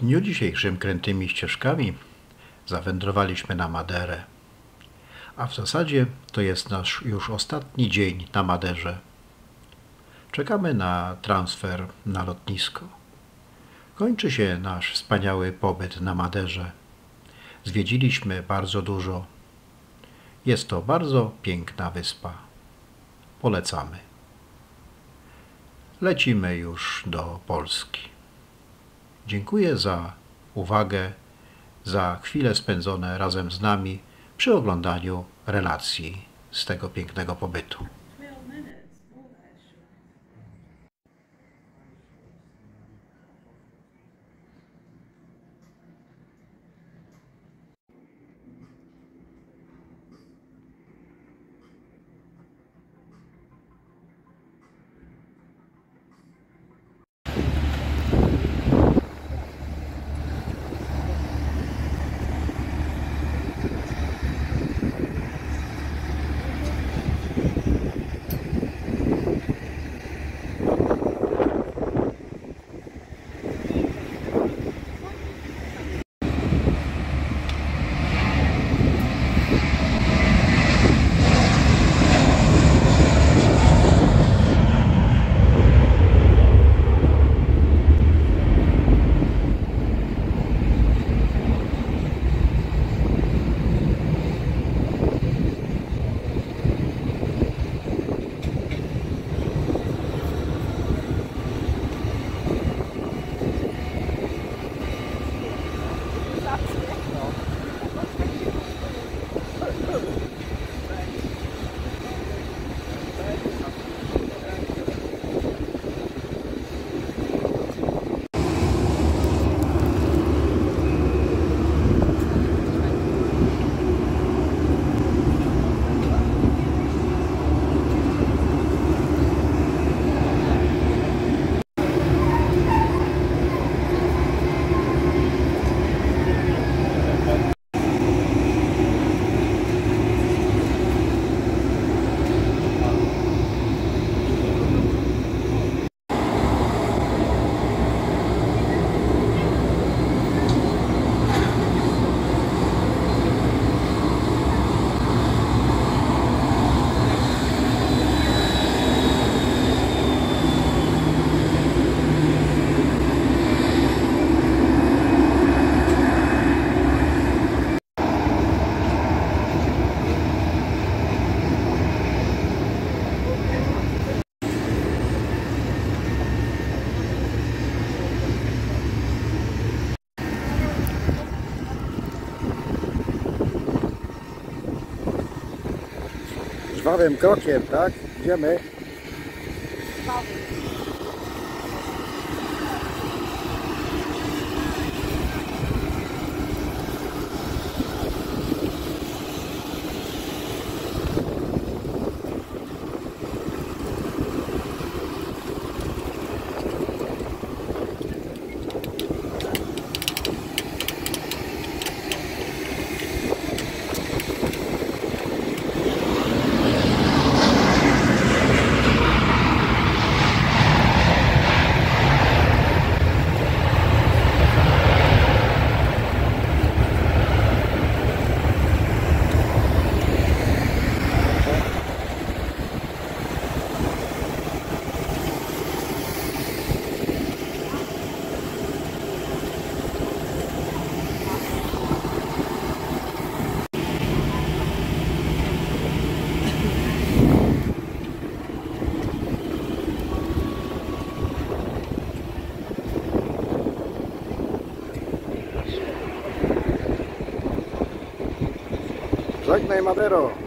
dniu dzisiejszym krętymi ścieżkami zawędrowaliśmy na Maderę. A w zasadzie to jest nasz już ostatni dzień na Maderze. Czekamy na transfer na lotnisko. Kończy się nasz wspaniały pobyt na Maderze. Zwiedziliśmy bardzo dużo. Jest to bardzo piękna wyspa. Polecamy. Lecimy już do Polski. Dziękuję za uwagę, za chwile spędzone razem z nami przy oglądaniu relacji z tego pięknego pobytu. Żwawym krokiem, tak? Idziemy. Madero.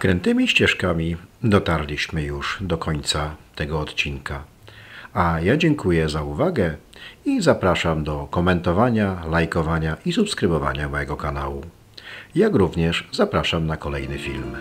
Krętymi ścieżkami dotarliśmy już do końca tego odcinka. A ja dziękuję za uwagę i zapraszam do komentowania, lajkowania i subskrybowania mojego kanału. Jak również zapraszam na kolejny film.